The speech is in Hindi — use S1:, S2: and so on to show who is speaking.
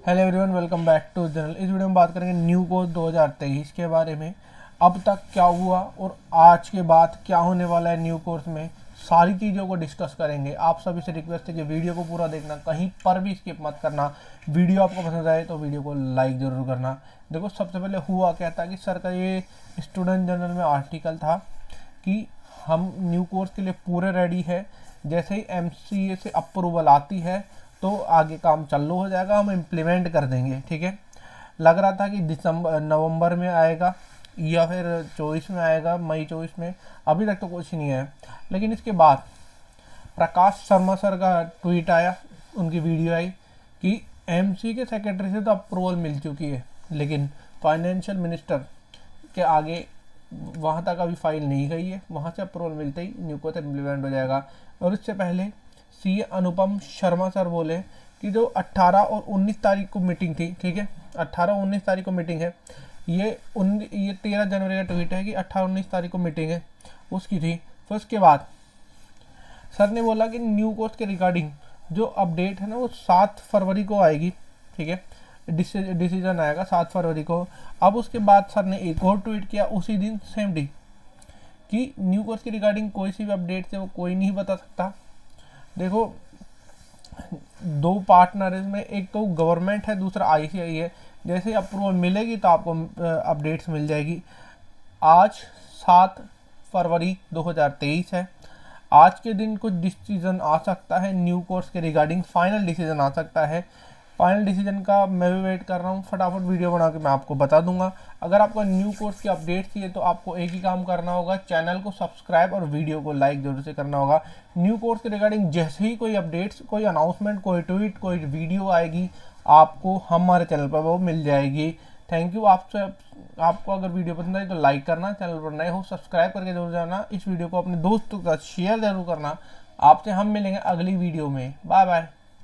S1: Hello everyone welcome back to channel इस वीडियो में बात करेंगे न्यू कोर्स 2023 के बारे में। अब तक क्या हुआ और आज के बाद क्या होने वाला है न्यू कोर्स में, सारी चीज़ों को डिस्कस करेंगे। आप सभी से रिक्वेस्ट है कि वीडियो को पूरा देखना, कहीं पर भी स्किप मत करना। वीडियो आपको पसंद आए तो वीडियो को लाइक ज़रूर करना। देखो, सबसे पहले हुआ क्या था कि सर का ये स्टूडेंट जर्नल में आर्टिकल था कि हम न्यू कोर्स के लिए पूरे रेडी है। जैसे ही एमसीए से अप्रूवल आती है तो आगे काम चालू हो जाएगा, हम इम्प्लीमेंट कर देंगे, ठीक है? लग रहा था कि दिसंबर, नवंबर में आएगा या फिर चौबीस में आएगा, मई चौबीस में, अभी तक तो कुछ नहीं है लेकिन इसके बाद प्रकाश शर्मा सर का ट्वीट आया, उनकी वीडियो आई कि एमसी के सेक्रेटरी से तो अप्रूवल मिल चुकी है, लेकिन फाइनेंशियल मिनिस्टर के आगे वहाँ तक अभी फ़ाइल नहीं गई है, वहाँ से अप्रूवल मिलते ही न्यू को इम्प्लीमेंट हो जाएगा। और इससे पहले सी अनुपम शर्मा सर बोले कि जो 18 और 19 तारीख को मीटिंग थी, ठीक है? 18 और 19 तारीख को मीटिंग है। ये उन, ये तेरह जनवरी का ट्वीट है कि 18 उन्नीस तारीख को मीटिंग है। उसकी थी। फिर उसके बाद सर ने बोला कि न्यू कोर्स के रिगार्डिंग जो अपडेट है ना, वो सात फरवरी को आएगी, ठीक है? डिसीज़न आएगा सात फरवरी को। अब उसके बाद सर ने एक और ट्वीट किया उसी दिन, सेम डे, कि न्यू कोर्स की रिगार्डिंग कोई सी भी अपडेट से वो कोई नहीं बता सकता। देखो, दो पार्टनर में एक तो गवर्नमेंट है, दूसरा आईसीआई है। जैसे अप्रूवल मिलेगी तो आपको अपडेट्स मिल जाएगी। आज सात फरवरी 2023 है। आज के दिन कुछ डिसीज़न आ सकता है न्यू कोर्स के रिगार्डिंग फाइनल डिसीज़न आ सकता है। फाइनल डिसीज़न का मैं भी वेट कर रहा हूँ, फटाफट वीडियो बना के मैं आपको बता दूँगा। अगर आपको न्यू कोर्स की अपडेट चाहिए तो आपको एक ही काम करना होगा चैनल को सब्सक्राइब और वीडियो को लाइक ज़रूर से करना होगा। न्यू कोर्स के रिगार्डिंग जैसे ही कोई अपडेट्स कोई अनाउंसमेंट कोई ट्वीट कोई वीडियो आएगी, आपको हमारे चैनल पर वो मिल जाएगी। थैंक यू आपसे आपको अगर वीडियो पसंद आई तो लाइक करना चैनल पर नए हो सब्सक्राइब करके ज़रूर जाना। इस वीडियो को अपने दोस्तों के साथ शेयर ज़रूर करना। आपसे हम मिलेंगे अगली वीडियो में। Bye bye